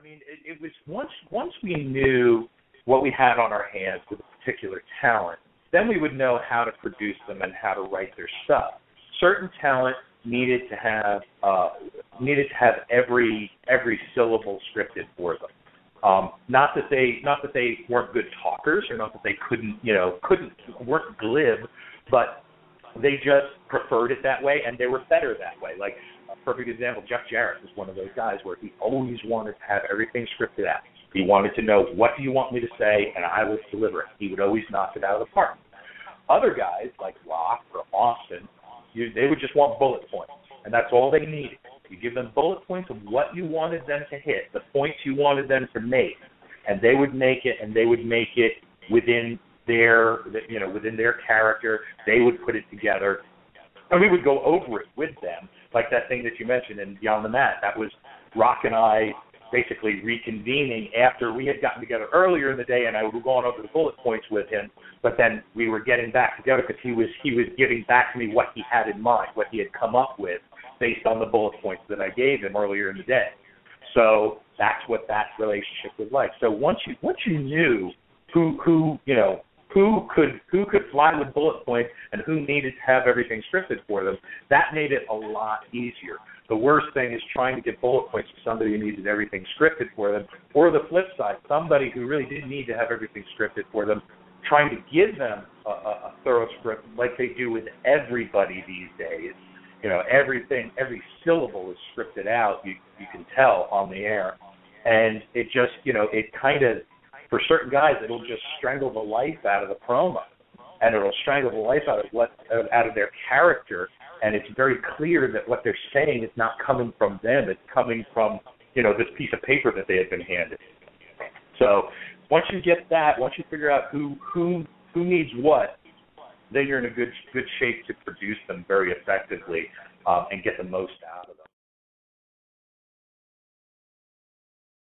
I mean, it, it was once once we knew what we had on our hands with a particular talent, then we would know how to produce them and how to write their stuff. Certain talent needed to have uh, needed to have every every syllable scripted for them. Um, not that they not that they weren't good talkers or not that they couldn't you know couldn't weren't glib, but they just preferred it that way and they were better that way. Like a perfect example, Jeff Jarrett was one of those guys where he always wanted to have everything scripted out. He wanted to know what do you want me to say and I will deliver it. He would always knock it out of the park. Other guys like Rock or Austin, you, they would just want bullet points, and that's all they needed. You give them bullet points of what you wanted them to hit, the points you wanted them to make, and they would make it, and they would make it within their, you know, within their character. They would put it together, and we would go over it with them, like that thing that you mentioned in Beyond the Mat. That was Rock and I basically reconvening after we had gotten together earlier in the day, and I was going over the bullet points with him. But then we were getting back together because he was he was giving back to me what he had in mind, what he had come up with based on the bullet points that I gave him earlier in the day. So that's what that relationship was like. So once you once you knew who who you know who could who could fly with bullet points and who needed to have everything scripted for them, that made it a lot easier. The worst thing is trying to get bullet points to somebody who needed everything scripted for them, or the flip side, somebody who really didn't need to have everything scripted for them, trying to give them a, a, a thorough script like they do with everybody these days. You know, everything, every syllable is scripted out. You you can tell on the air, and it just you know it kind of for certain guys it'll just strangle the life out of the promo, and it'll strangle the life out of what out of their character and it's very clear that what they're saying is not coming from them; it's coming from you know this piece of paper that they have been handed. So once you get that, once you figure out who who who needs what, then you're in a good good shape to produce them very effectively um, and get the most out of them.